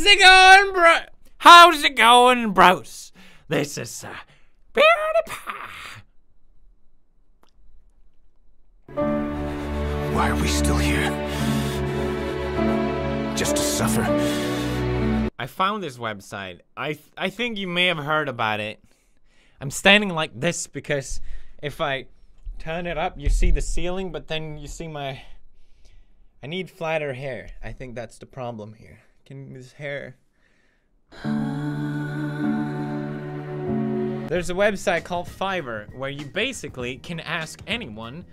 How's it going, bro? How's it going, bros? This is uh, PewDiePie. Why are we still here? Just to suffer? I found this website. I th- I think you may have heard about it. I'm standing like this because if I turn it up, you see the ceiling, but then you see my. I need flatter hair. I think that's the problem here. Can this hair? There's a website called Fiverr where you basically can ask anyone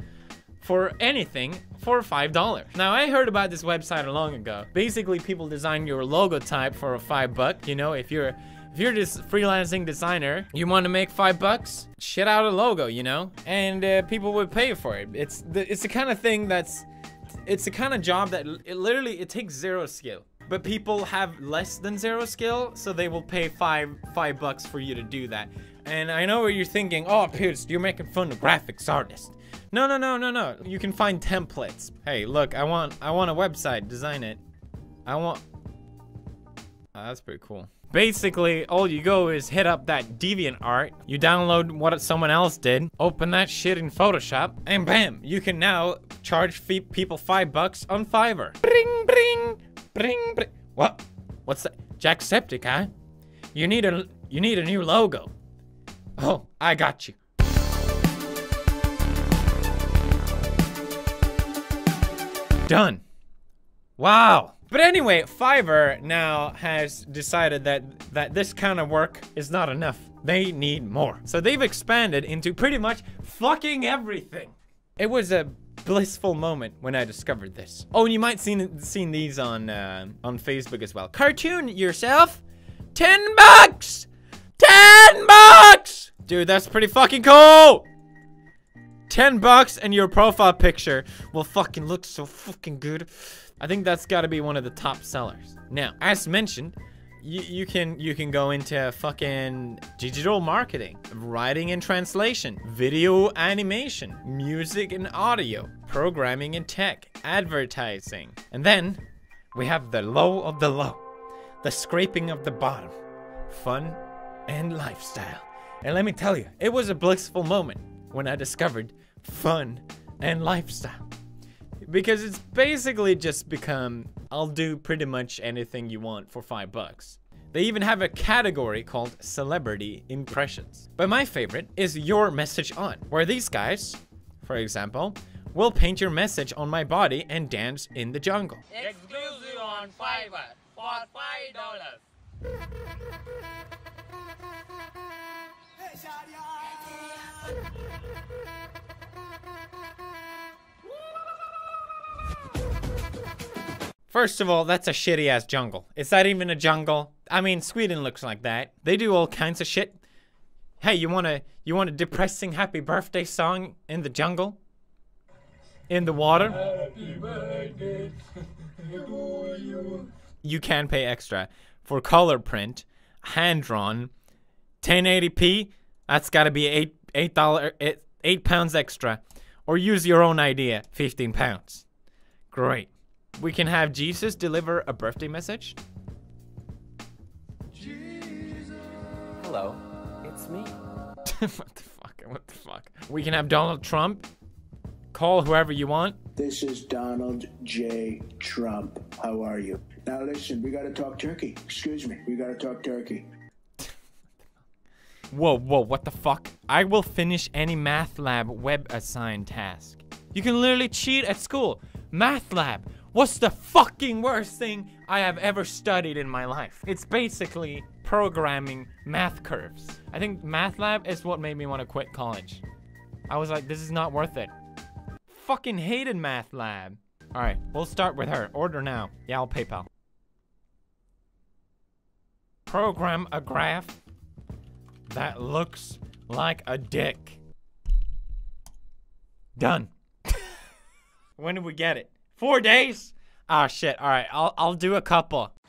for anything for five dollars. Now I heard about this website a long ago. Basically, people design your logo type for a five buck. You know, if you're if you're this freelancing designer, you want to make five bucks, shit out a logo, you know, and uh, people would pay for it. It's the it's the kind of thing that's it's the kind of job that it literally it takes zero skill. But people have less than zero skill, so they will pay five five bucks for you to do that. And I know what you're thinking. Oh, Pierce, you're making fun of graphics artists. No, no, no, no, no. You can find templates. Hey, look, I want I want a website. Design it. I want. Oh, that's pretty cool. Basically, all you go is hit up that DeviantArt, you download what someone else did, open that shit in Photoshop, and bam, you can now charge people five bucks on Fiverr. Bring, bring, bring, bring. What? What's that? Jacksepticeye? You need a you need a new logo. Oh, I got you. Done. Wow. But anyway, Fiverr now has decided that, that this kind of work is not enough. They need more. So they've expanded into pretty much fucking everything. It was a blissful moment when I discovered this. Oh, and you might seen seen these on uh, on Facebook as well. Cartoon yourself, ten bucks, ten bucks, dude. That's pretty fucking cool. 10 bucks and your profile picture will fucking look so fucking good. I think that's got to be one of the top sellers. Now, as mentioned, you, can you can go into fucking digital marketing, writing and translation, video animation, music and audio, programming and tech, advertising. And then we have the low of the low, the scraping of the bottom, fun and lifestyle. And let me tell you, it was a blissful moment when I discovered fun and lifestyle. Because it's basically just become, I'll do pretty much anything you want for five bucks. They even have a category called Celebrity Impressions. But my favorite is Your Message On, where these guys, for example, will paint your message on my body and dance in the jungle. Exclusive on Fiverr for $5. First of all, that's a shitty ass jungle. Is that even a jungle? I mean, Sweden looks like that. They do all kinds of shit. Hey, you want a you want a depressing happy birthday song in the jungle? In the water? you. you can pay extra for color print, hand drawn, 1080p. That's got to be eight eight dollar eight, eight pounds extra, or use your own idea, 15 pounds. Great. We can have Jesus deliver a birthday message. Hello, it's me. what the fuck? What the fuck? We can have Donald Trump call whoever you want. This is Donald J. Trump. How are you? Now listen, we gotta talk turkey. Excuse me, we gotta talk turkey. Whoa, whoa, what the fuck? I will finish any MATLAB web assigned task. You can literally cheat at school. MATLAB. What's the fucking worst thing I have ever studied in my life? It's basically programming math curves. I think MATLAB is what made me want to quit college. I was like, this is not worth it. Fucking hated MATLAB. All right, we'll start with her. Order now. Yeah, I'll PayPal. Program a graph that looks like a dick. Done. when did we get it? Four days? Ah, oh, shit. All right, I'll, I'll do a couple.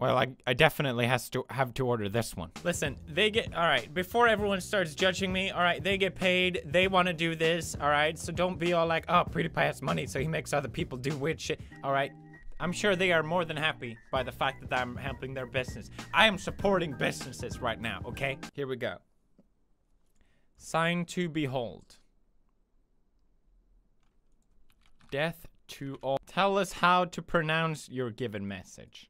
Well, I, I definitely has to have to order this one. Listen, they get, all right, before everyone starts judging me, all right, they get paid, they want to do this, all right? So don't be all like, oh, PewDiePie has money, so he makes other people do weird shit, all right? I'm sure they are more than happy by the fact that I'm helping their business. I am supporting businesses right now, okay? Here we go. Sign to behold. Death to all. Tell us how to pronounce your given message.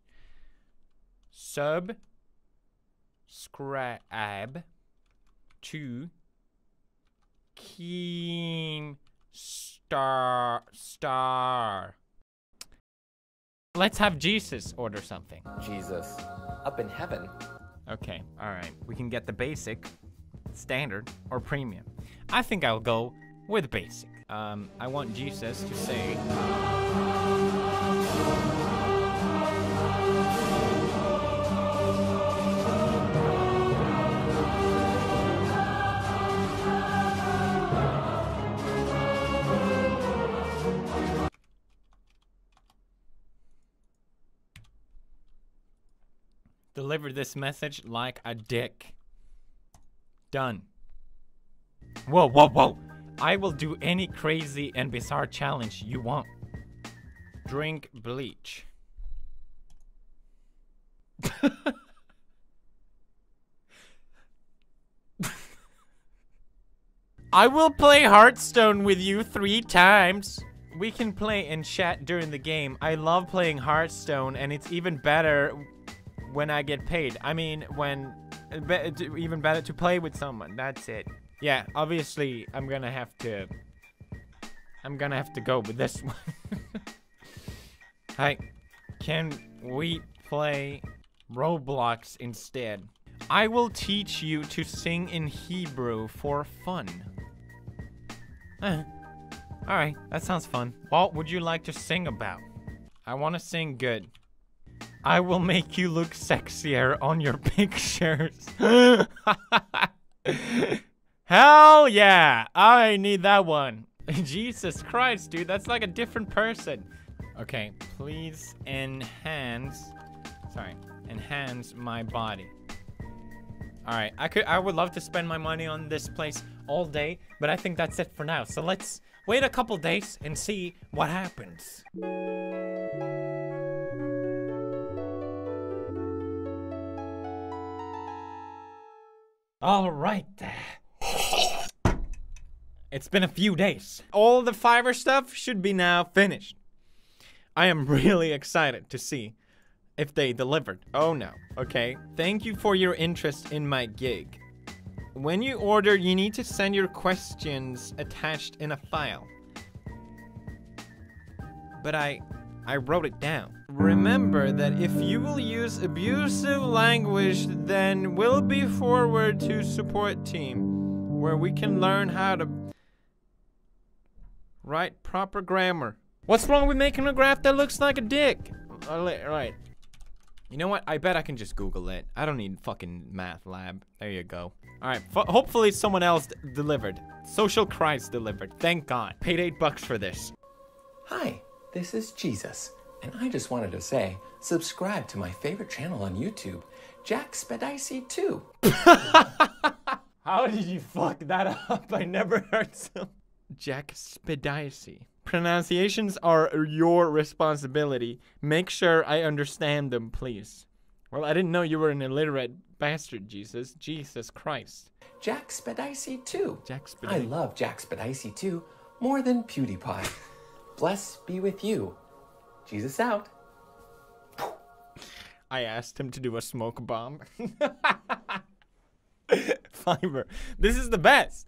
Sub scribe to Keem Star Star. Let's have Jesus order something. Jesus. Up in heaven. Okay, alright. We can get the basic, standard, or premium. I think I'll go with basic. Um, I want Jesus to say. Deliver this message like a dick. Done. Whoa, whoa, whoa. I will do any crazy and bizarre challenge you want. Drink bleach. I will play Hearthstone with you three times. We can play and chat during the game. I love playing Hearthstone, and it's even better when I get paid. I mean, when even better to play with someone. That's it. Yeah, obviously, I'm gonna have to. I'm gonna have to go with this one. Hi, can we play Roblox instead? I will teach you to sing in Hebrew for fun. Alright, that sounds fun. What would you like to sing about? I want to sing good. I will make you look sexier on your pictures. Hell yeah! I need that one. Jesus Christ, dude, that's like a different person. Okay, please enhance, sorry, enhance my body. All right, I could, I would love to spend my money on this place all day, but I think that's it for now. So let's wait a couple days and see what happens. All right. It's been a few days. All the Fiverr stuff should be now finished. I am really excited to see if they delivered. Oh no. Okay. Thank you for your interest in my gig. When you order, you need to send your questions attached in a file. But I I wrote it down. Remember that if you will use abusive language, then we'll be forward to support team, where we can learn how to write proper grammar. What's wrong with making a graph that looks like a dick? Uh, Alright. You know what? I bet I can just Google it. I don't need fucking MATLAB. There you go. Alright, hopefully someone else delivered. Social Christ delivered. Thank God. Paid eight bucks for this. Hi, this is Jesus, and I just wanted to say, subscribe to my favorite channel on YouTube, Jack Spedicy 2. How did you fuck that up? I never heard so. Jack Spedicy. Pronunciations are your responsibility. Make sure I understand them, please. Well, I didn't know you were an illiterate bastard, Jesus. Jesus Christ. Jack Spedicy 2. Jack Spedicy. I love Jack Spedicy 2 more than PewDiePie. Bless be with you. Jesus out. I asked him to do a smoke bomb. Fiverr. This is the best.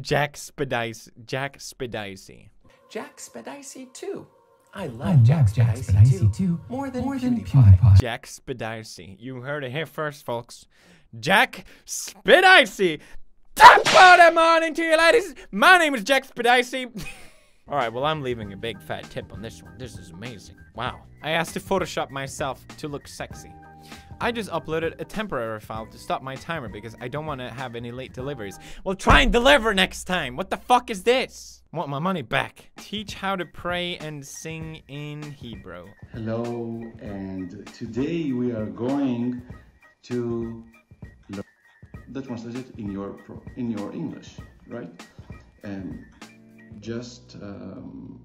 Jack Spedice. Jack Spedicy. Jack Spedicy 2. I love Jack Spedicy 2 more than, more than PewDiePie. PewDiePie. Jack Spedicy. You heard it here first, folks. Jack Spedicy. Top bottom morning to you, ladies. My name is Jack Spedicy. All right, well, I'm leaving a big fat tip on this one. This is amazing. Wow. I asked to Photoshop myself to look sexy. I just uploaded a temporary file to stop my timer because I don't want to have any late deliveries. Well, try and deliver next time. What the fuck is this? Want my money back. Teach how to pray and sing in Hebrew. Hello, and today we are going to learn the translated in your in your English, right? And just um,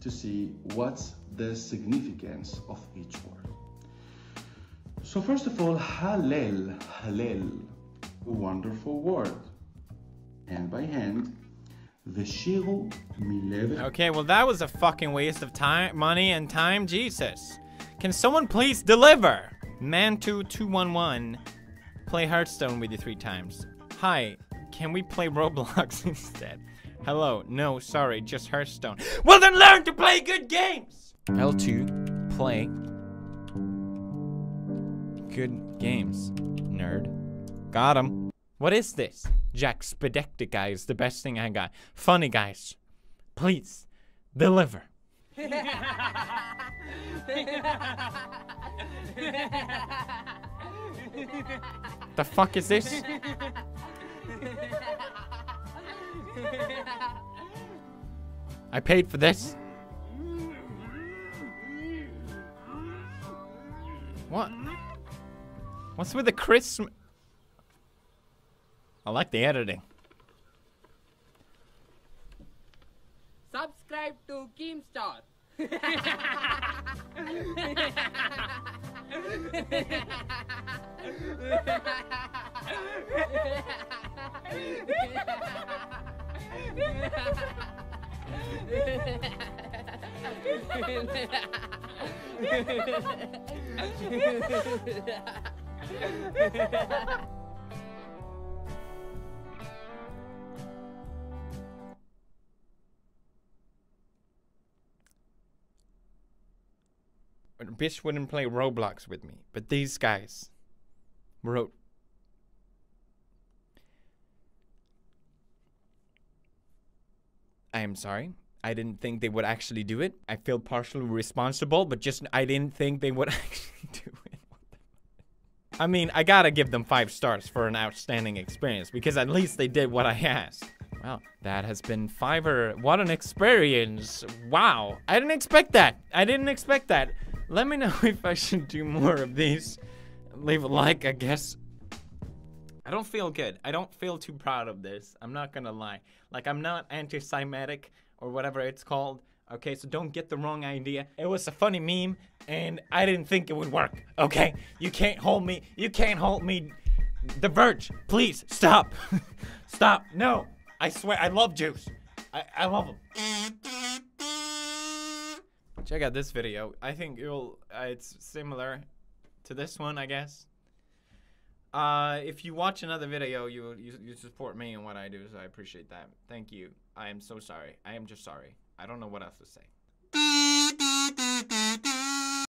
to see what's the significance of each word. So first of all, Hallel, Hallel, a wonderful word, Hand by hand, Veshiru milev Okay, well that was a fucking waste of time, money, and time. Jesus. Can someone please deliver? Man2211, play Hearthstone with you three times. Hi, can we play Roblox instead? Hello, no, sorry, just Hearthstone. Well then learn to play good games! L2, play good games, nerd. Got him. What is this? Jack Spadecta guy is the best thing I got. Funny guys, please, deliver. the fuck is this? I paid for this. What? What's with the Christmas? I like the editing. Subscribe to Keemstar. Bish wouldn't play Roblox with me, but these guys wrote. I am sorry. I didn't think they would actually do it. I feel partially responsible, but just I didn't think they would actually do it. I mean, I gotta give them five stars for an outstanding experience because at least they did what I asked. Wow, that has been Fiverr. What an experience. Wow. I didn't expect that. I didn't expect that. Let me know if I should do more of these. Leave a like, I guess. I don't feel good. I don't feel too proud of this. I'm not gonna lie. Like, I'm not anti Semitic or whatever it's called. Okay, so don't get the wrong idea. It was a funny meme, and I didn't think it would work. Okay, you can't hold me. You can't hold me. The Verge, please stop. stop. No, I swear, I love juice. I, I love them. Check out this video. I think you'll. Uh, it's similar to this one, I guess. Uh, if you watch another video, you, you you support me and what I do, so I appreciate that. Thank you. I am so sorry. I am just sorry. I don't know what else to say.